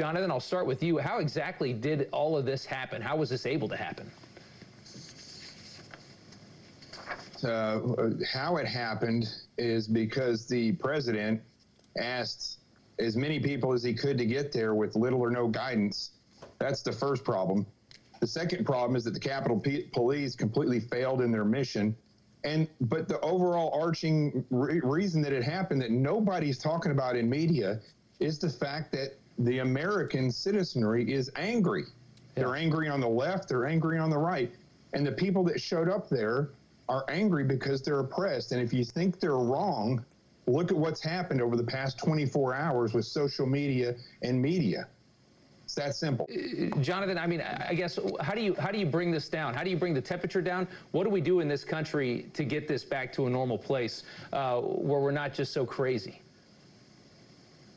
Jonathan, I'll start with you. How exactly did all of this happen? How was this able to happen? Uh, how it happened is because the president asked as many people as he could to get there with little or no guidance. That's the first problem. The second problem is that the Capitol P- Police completely failed in their mission. And but the overall arching re- reason that it happened that nobody's talking about in media is the fact that the American citizenry is angry. Yeah. They're angry on the left, they're angry on the right. And the people that showed up there are angry because they're oppressed. And if you think they're wrong, look at what's happened over the past 24 hours with social media and media. It's that simple. Uh, Jonathan, I mean, I guess how do you how do you bring this down? How do you bring the temperature down? What do we do in this country to get this back to a normal place uh, where we're not just so crazy?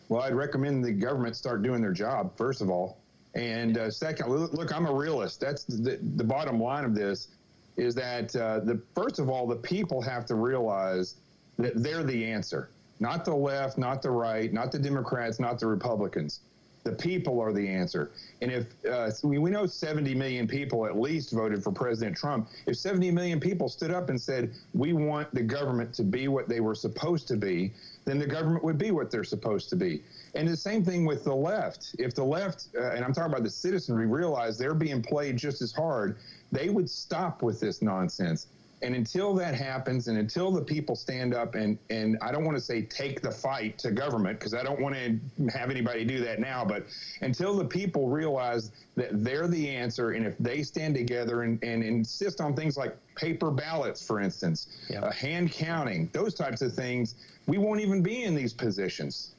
Well, I'd recommend the government start doing their job first of all, and uh, second, look, I'm a realist. That's the, the bottom line of this is that uh, the first of all, the people have to realize that they're the answer, not the left, not the right, not the Democrats, not the Republicans. The people are the answer. And if uh, we, know 70 million people at least voted for President Trump, if 70 million people stood up and said, we want the government to be what they were supposed to be, then the government would be what they're supposed to be. And the same thing with the left. If the left, uh, and I'm talking about the citizenry, realize they're being played just as hard, they would stop with this nonsense. And until that happens, and until the people stand up and and I don't want to say take the fight to government because I don't want to have anybody do that now, but until the people realize that they're the answer, and if they stand together and, and insist on things like paper ballots, for instance, yeah. uh, hand counting, those types of things, we won't even be in these positions.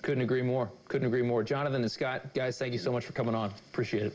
Couldn't agree more. Couldn't agree more. Jonathan and Scott, guys, thank you so much for coming on. Appreciate it.